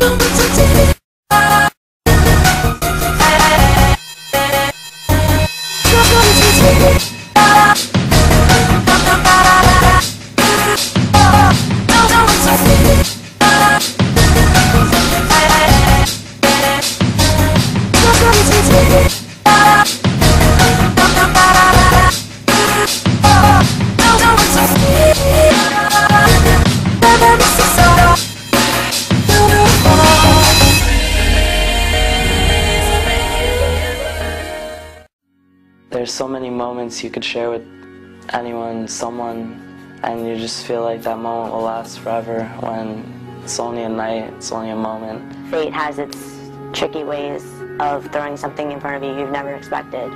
说不出再见 There's so many moments you could share with anyone, someone, and you just feel like that moment will last forever when it's only a night, it's only a moment. Fate has its tricky ways of throwing something in front of you you've never expected.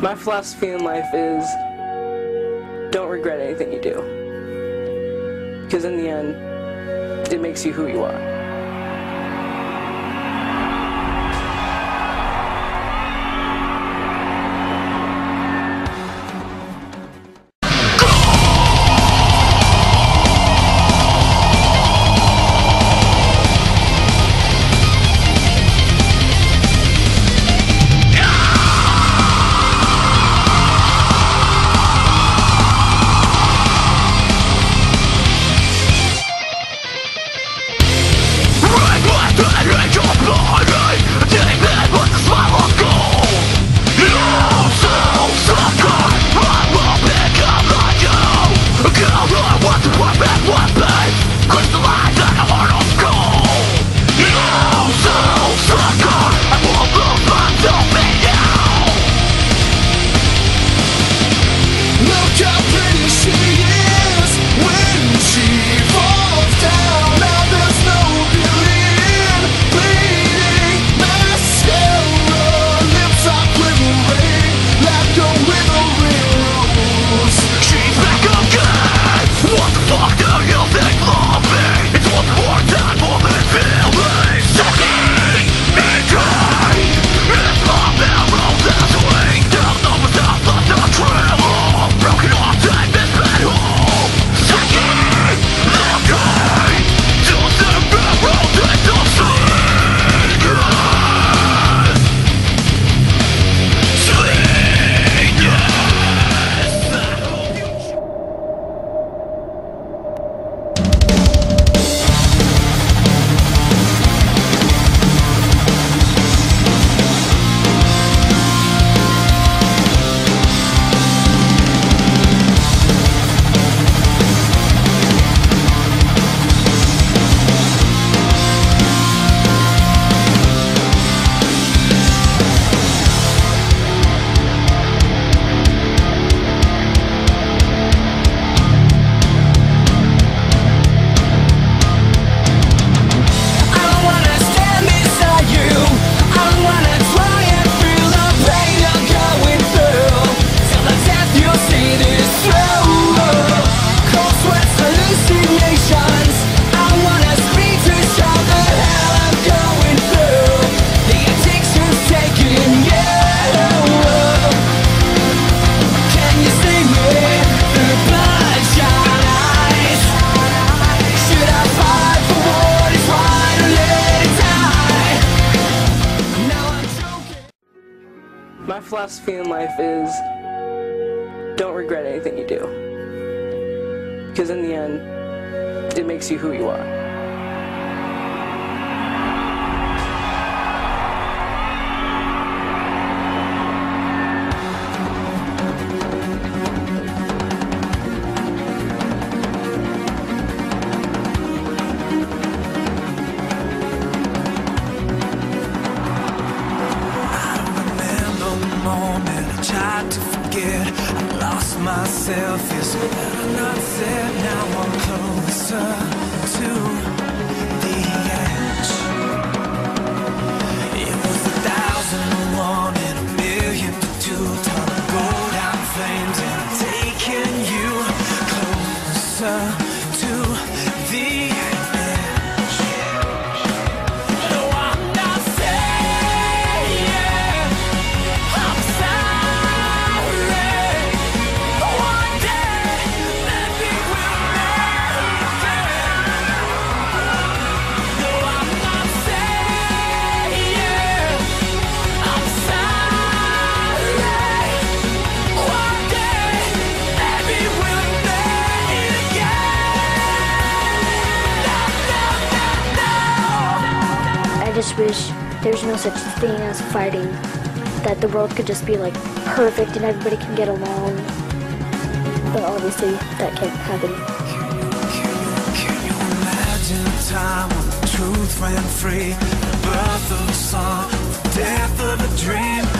My philosophy in life is don't regret anything you do. Because in the end, it makes you who you are. Like a My philosophy in life is don't regret anything you do. Because in the end, it makes you who you are. Moment I tried to forget. I lost myself. It's better not said. Now I'm closer to wish there's no such thing as fighting. That the world could just be like perfect and everybody can get along. But obviously that can't happen. Can you imagine time when the truth ran free? The birth of a song, the death of a dream.